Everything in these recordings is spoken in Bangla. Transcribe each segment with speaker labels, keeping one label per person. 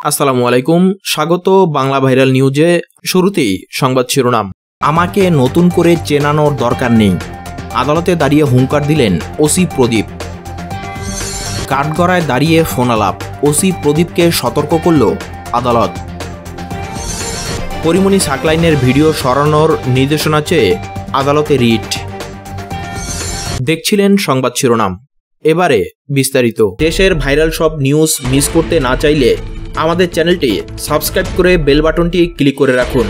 Speaker 1: আসসালামু আলাইকুম। স্বাগত বাংলা ভাইরাল নিউজে শুরুতেই সংবাদ শিরোনাম। আমাকে নতুন করে চেনানোর দরকার নেই। আদালতে দাঁড়িয়ে হুঙ্কার দিলেন ওসি প্রদীপ। কাঠগড়ায় দাঁড়িয়ে ফোন আলাপ। ওসি প্রদীপকে সতর্ক করল আদালত। পরিমণি সাকলাইনের ভিডিও সরানোর নির্দেশনা চেয়ে আদালতে রিট। দেখছিলেন সংবাদ শিরোনাম। এবারে বিস্তারিত। দেশের ভাইরাল সব নিউজ মিস করতে না চাইলে আমাদের চ্যানেলটি সাবস্ক্রাইব করে বেল বাটনটি ক্লিক করে রাখুন।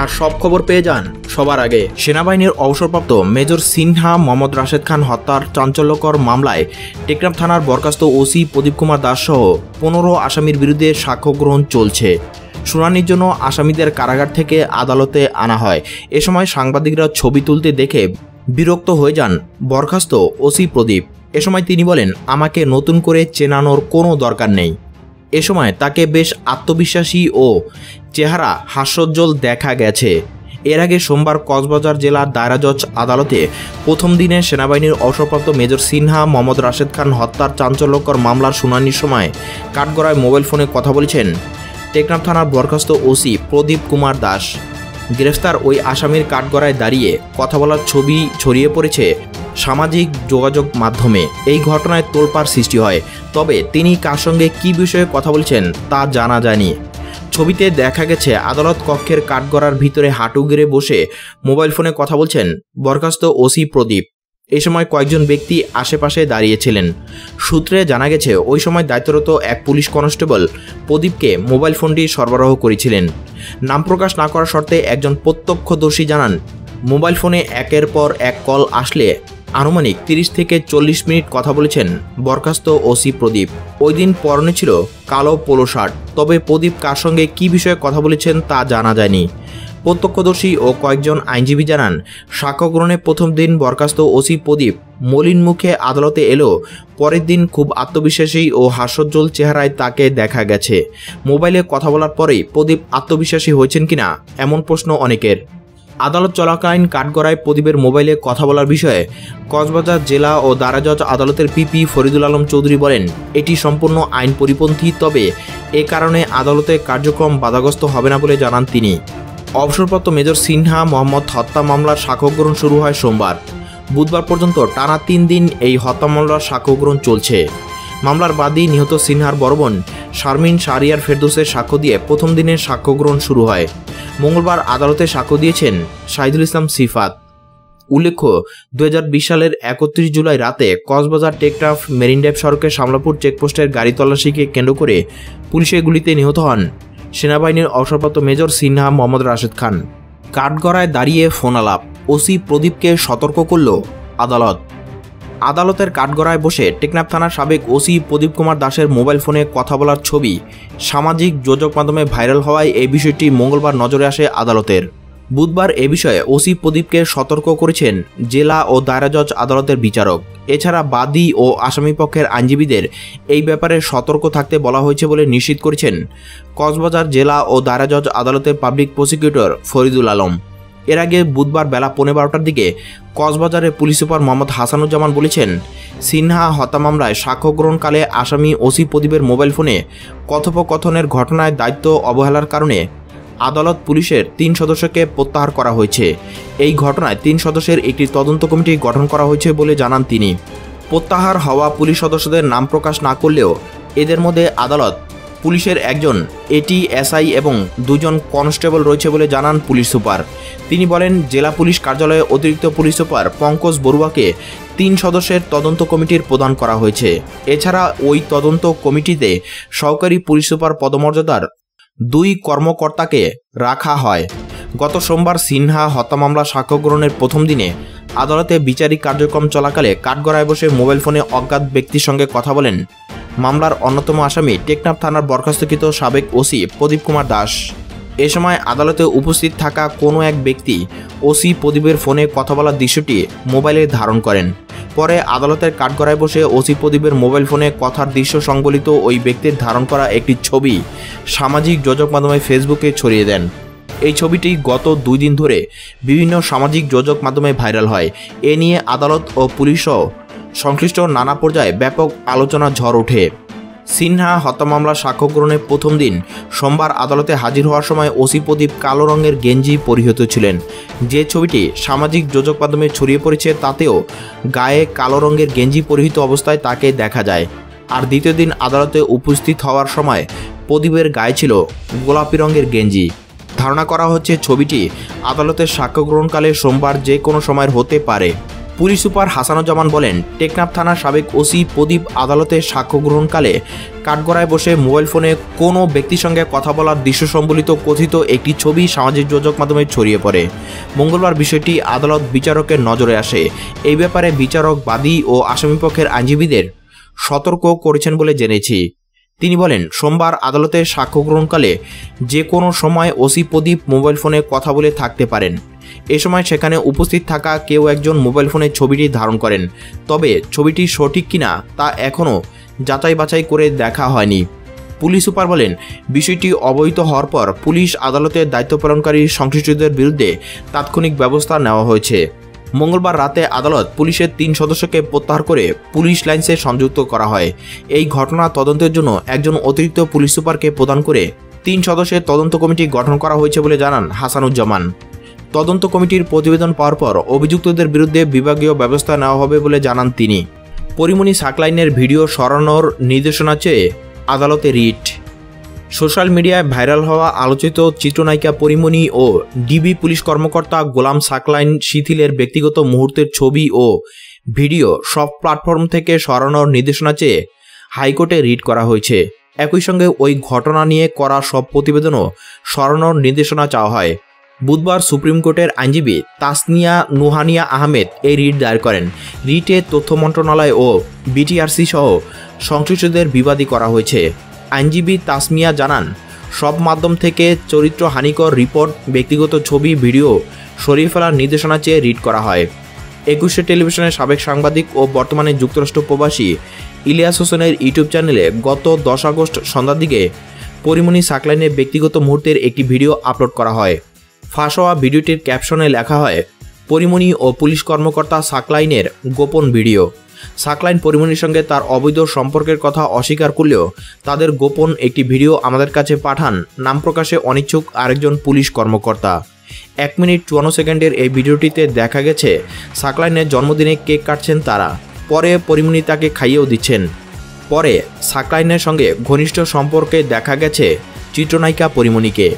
Speaker 1: আর সব খবর পেয়ে যান সবার আগে। সেনাবাহিনীর অবসরপ্রাপ্ত মেজর সিনহা মোহাম্মদ রাশেদ খান হত্যার চাঞ্চল্যকর মামলায় টেকনাফ থানার বরখাস্ত ওসি প্রদীপ কুমার দাস সহ পনেরো আসামির বিরুদ্ধে সাক্ষ্য গ্রহণ চলছে। শুনানির জন্য আসামিদের কারাগার থেকে আদালতে আনা হয়। এ সময় সাংবাদিকরা ছবি তুলতে দেখে বিরক্ত হয়ে যান বরখাস্ত ওসি প্রদীপ। এ সময় তিনি বলেন, আমাকে নতুন করে চেনানোর কোনো দরকার নেই। এ সময় তাকে বেশ আত্মবিশ্বাসী ও চেহারা হাস্যোজ্জ্বল দেখা গেছে। এর আগে সোমবার কক্সবাজার জেলার দায়রা জজ আদালতে প্রথম দিনে সেনাবাহিনীর অবসরপ্রাপ্ত মেজর সিনহা, মোহাম্মদ রাশেদ খান হত্যার চাঞ্চল্যকর মামলার শুনানির সময় কাঠগড়ায় মোবাইল ফোনে কথা বলেছেন টেকনাফ থানার বরখাস্ত ওসি প্রদীপ কুমার দাস। গ্রেফতার ওই আসামির কাঠগড়ায় দাঁড়িয়ে কথা বলার ছবি ছড়িয়ে পড়েছে সামাজিক যোগাযোগ মাধ্যমে এই ঘটনায় তোলপাড় সৃষ্টি হয়। তবে তিনি কার সঙ্গে কী বিষয়ে কথা বলছেন তা জানা যায়নি। ছবিতে দেখা গেছে, আদালত কক্ষের কাঠগড়ার ভিতরে হাঁটু গেড়ে বসে মোবাইল ফোনে কথা বলছেন বরখাস্ত ওসি প্রদীপ। এ সময় কয়েকজন ব্যক্তি আশেপাশে দাঁড়িয়েছিলেন। সূত্রে জানা গেছে, ওই সময় দায়িত্বরত এক পুলিশ কনস্টেবল প্রদীপকে মোবাইল ফোনটি সরবরাহ করেছিলেন। নাম প্রকাশ না করার শর্তে একজন প্রত্যক্ষদর্শী জানান, মোবাইল ফোনে একের পর এক কল আসলে আনুমানিক তিরিশ থেকে চল্লিশ মিনিট কথা বলেছেন বরখাস্ত ওসি প্রদীপ। ওই দিন পরনে ছিল কালো পোলো শার্ট। তবে প্রদীপ কার সঙ্গে কী বিষয়ে কথা বলেছেন তা জানা যায়নি। প্রত্যক্ষদর্শী ও কয়েকজন আইনজীবী জানান সাক্ষ্য গ্রহণে প্রথম দিন বরখাস্ত ওসি প্রদীপ মলিন মুখে আদালতে এলো। পরের দিন খুব আত্মবিশ্বাসী ও হাস্যোজ্জ্বল চেহারায় তাকে দেখা গেছে। মোবাইলে কথা বলার পরেই প্রদীপ আত্মবিশ্বাসী হয়েছেন কিনা এমন প্রশ্ন অনেকের। আদালত চলাকালীন কাঠগড়ায় প্রদীপের মোবাইলে কথা বলার বিষয়ে কক্সবাজার জেলা ও দারাজজ আদালতের পিপি ফরিদুল আলম চৌধুরী বলেন, এটি সম্পূর্ণ আইন পরিপন্থী, তবে এ কারণে আদালতে কার্যক্রম বাধাগ্রস্ত হবে না বলে জানান তিনি। অবসরপ্রাপ্ত মেজর সিনহা মোহাম্মদ হত্যা মামলার সাক্ষ্য গ্রহণ শুরু হয় সোমবার। বুধবার পর্যন্ত টানা তিন দিন এই হত্যা মামলার সাক্ষ্য গ্রহণ চলছে। মামলার বাদী নিহত সিনহার বড় শারমিন শারিয়ার ফেরদোসের সাক্ষ্য দিয়ে প্রথম দিনের সাক্ষ্য গ্রহণ শুরু হয়। মঙ্গলবার আদালতে সাক্ষ্য দিয়েছেন শাহিদুল ইসলাম সিফাত। উল্লেখ্য দু হাজার বিশ সালের একত্রিশ জুলাই রাতে কক্সবাজার টেকটাফ মেরিনড্রাইভ সড়কের সামলাপুর চেকপোস্টের গাড়ি তল্লাশিকে কেন্দ্র করে পুলিশের গুলিতে নিহত হন সেনাবাহিনীর অবসরপ্রাপ্ত মেজর সিনহা মোহাম্মদ রাশেদ খান। কাঠগড়ায় দাঁড়িয়ে ফোন আলাপ। ওসি প্রদীপকে সতর্ক করল আদালত। আদালতের কাঠগড়ায় বসে টেকনাফ থানার সাবেক ওসি প্রদীপ কুমার দাসের মোবাইল ফোনে কথা বলার ছবি সামাজিক যোগাযোগ মাধ্যমে ভাইরাল হওয়ায় এই বিষয়টি মঙ্গলবার নজরে আসে আদালতের। বুধবার এ বিষয়ে ওসি প্রদীপকে সতর্ক করেছেন জেলা ও দায়রা জজ আদালতের বিচারক। এছাড়া বাদী ও আসামিপক্ষের আইনজীবীদের এই ব্যাপারে সতর্ক থাকতে বলা হয়েছে বলে নিশ্চিত করেছেন কক্সবাজার জেলা ও দায়রা জজ আদালতের পাবলিক প্রসিকিউটর ফরিদুল আলম। এর আগে বুধবার বেলা পৌনে বারোটার দিকে কক্সবাজারের পুলিশ সুপার মোহাম্মদ হাসানুজ্জামান বলেছেন, সিনহা হত্যা মামলায় সাক্ষ্য গ্রহণকালে আসামি ওসি প্রদীপের মোবাইল ফোনে কথোপকথনের ঘটনায় দায়িত্ব অবহেলার কারণে আদালত পুলিশের তিন সদস্যকে প্রত্যাহার করা হয়েছে। এই ঘটনায় তিন সদস্যের একটি তদন্ত কমিটি গঠন করা হয়েছে বলে জানান তিনি। প্রত্যাহার হওয়া পুলিশ সদস্যদের নাম প্রকাশ না করলেও এদের মধ্যে আদালত পুলিশের একজন, এটি এসআই এবং দুজন কনস্টেবল রয়েছে বলে জানান পুলিশ সুপার। তিনি বলেন, জেলা পুলিশ কার্যালয়ে অতিরিক্ত পুলিশ সুপার পঙ্কজ বড়ুয়াকে তিন সদস্যের তদন্ত কমিটির প্রদান করা হয়েছে। এছাড়া ওই তদন্ত কমিটিতে সহকারী পুলিশ সুপার পদমর্যাদার দুই কর্মকর্তাকে রাখা হয়। গত সোমবার সিনহা হত্যা মামলা সাক্ষ্য গ্রহণের প্রথম দিনে আদালতে বিচারিক কার্যক্রম চলাকালে কাঠগড়ায় বসে মোবাইল ফোনে অজ্ঞাত ব্যক্তির সঙ্গে কথা বলেন মামলার অন্যতম আসামি টেকনাফ থানার বরখাস্তকৃত সাবেক ওসি প্রদীপ কুমার দাস। এ সময় আদালতে উপস্থিত থাকা কোনো এক ব্যক্তি ওসি প্রদীপের ফোনে কথা বলার দৃশ্যটি মোবাইলে ধারণ করেন। পরে আদালতের কাঠগড়ায় বসে ওসি প্রদীপের মোবাইল ফোনে কথার দৃশ্য সংবলিত ওই ব্যক্তির ধারণ করা একটি ছবি সামাজিক যোজক মাধ্যমে ফেসবুকে ছড়িয়ে দেন। এই ছবিটি গত দুই দিন ধরে বিভিন্ন সামাজিক যোজক মাধ্যমে ভাইরাল হয়। এ নিয়ে আদালত ও পুলিশও সংশ্লিষ্ট নানা পর্যায়ে ব্যাপক আলোচনা ঝড় ওঠে। সিনহা হত্যা মামলা সাক্ষ্য গ্রহণের প্রথম দিন সোমবার আদালতে হাজির হওয়ার সময় ওসি প্রদীপ কালো রঙের গেঞ্জি পরিহিত ছিলেন। যে ছবিটি সামাজিক যোগাযোগ মাধ্যমে ছড়িয়ে পড়েছে তাতেও গায়ে কালো রঙের গেঞ্জি পরিহিত অবস্থায় তাকে দেখা যায়। আর দ্বিতীয় দিন আদালতে উপস্থিত হওয়ার সময় প্রদীপের গায়ে ছিল গোলাপি রঙের গেঞ্জি। ধারণা করা হচ্ছে ছবিটি আদালতের সাক্ষ্য গ্রহণকালে সোমবার যে কোনো সময়ের হতে পারে। পুলিশ সুপার হাসানুজ্জামান বলেন, টেকনাফ থানার সাবেক ওসি প্রদীপ আদালতে সাক্ষ্য গ্রহণকালে কাঠগড়ায় বসে মোবাইল ফোনে কোনো ব্যক্তির সঙ্গে কথা বলার দৃশ্য সম্বলিত কথিত একটি ছবি সামাজিক যোগাযোগ মাধ্যমে ছড়িয়ে পড়ে। মঙ্গলবার বিষয়টি আদালত বিচারকের নজরে আসে। এই ব্যাপারে বিচারক, বাদী ও আসামিপক্ষের আইনজীবীদের সতর্ক করেছেন বলে জেনেছি। তিনি বলেন, সোমবার আদালতে সাক্ষ্য গ্রহণকালে যে কোনো সময় ওসি প্রদীপ মোবাইল ফোনে কথা বলে থাকতে পারেন। এ সময় সেখানে উপস্থিত থাকা কেউ একজন মোবাইল ফোনে ছবিটি ধারণ করেন। তবে ছবিটি সঠিক কিনা তা এখনও যাচাই বাছাই করে দেখা হয়নি। পুলিশ সুপার বলেন, বিষয়টি অবহিত হওয়ার পর পুলিশ আদালতের দায়িত্ব পালনকারী সংশ্লিষ্টদের বিরুদ্ধে তাৎক্ষণিক ব্যবস্থা নেওয়া হয়েছে। মঙ্গলবার রাতে আদালত পুলিশের তিন সদস্যকে প্রত্যাহার করে পুলিশ লাইন্সে সংযুক্ত করা হয়। এই ঘটনা তদন্তের জন্য একজন অতিরিক্ত পুলিশ সুপারকে প্রদান করে তিন সদস্যের তদন্ত কমিটি গঠন করা হয়েছে বলে জানান হাসানুজ্জামান। তদন্ত কমিটির প্রতিবেদন পাওয়ার পর অভিযুক্তদের বিরুদ্ধে বিভাগীয় ব্যবস্থা নেওয়া হবে বলে জানান তিনি। পরিমণি সাকলাইনের ভিডিও সরানোর নির্দেশনা চেয়ে আদালতে রিট। সোশ্যাল মিডিয়ায় ভাইরাল হওয়া আলোচিত চিত্রনায়িকা পরিমণি ও ডিবি পুলিশ কর্মকর্তা গোলাম সাকলাইন শিথিলের ব্যক্তিগত মুহূর্তের ছবি ও ভিডিও সব প্ল্যাটফর্ম থেকে সরানোর নির্দেশনা চেয়ে হাইকোর্টে রিট করা হয়েছে। একই সঙ্গে ওই ঘটনা নিয়ে করা সব প্রতিবেদনও সরানোর নির্দেশনা চাওয়া হয়। বুধবার সুপ্রিম কোর্টের আইনজীবী তাসনিয়া নুহানিয়া আহমেদ এই রিট দায়ের করেন। রিটে তথ্য মন্ত্রণালয় ও বিটিআরসি সহ সংশ্লিষ্টদের বিবাদী করা হয়েছে। আইনজীবী তাসমিয়া জানান, সব মাধ্যম থেকে চরিত্র হানিকর রিপোর্ট, ব্যক্তিগত ছবি, ভিডিও, সরিয়ে ফেলার নির্দেশনা চেয়ে রিট করা হয়। একুশে টেলিভিশনের সাবেক সাংবাদিক ও বর্তমানে যুক্তরাষ্ট্র প্রবাসী ইলিয়াস হোসেনের ইউটিউব চ্যানেলে গত দশ আগস্ট সন্ধ্যার দিকে পরিমণি সাকলাইনের ব্যক্তিগত মুহূর্তের একটি ভিডিও আপলোড করা হয়। ফাঁস হওয়া ভিডিওটির ক্যাপশনে লেখা হয়, পরিমণি ও পুলিশ কর্মকর্তা সাকলাইনের গোপন ভিডিও। সাকলাইন পরিমণির সঙ্গে তার অবৈধ সম্পর্কের কথা অস্বীকার করলেও তাদের গোপন একটি ভিডিও আমাদের কাছে পাঠান নাম প্রকাশে অনিচ্ছুক আরেকজন পুলিশ কর্মকর্তা। এক মিনিট চুয়ান্ন সেকেন্ডের এই ভিডিওটিতে দেখা গেছে, সাকলাইনের জন্মদিনে কেক কাটছেন তারা। পরে পরিমণি তাকে খাইয়েও দিচ্ছেন। পরে সাকলাইনের সঙ্গে ঘনিষ্ঠ সম্পর্কে দেখা গেছে চিত্রনায়িকা পরিমণিকে।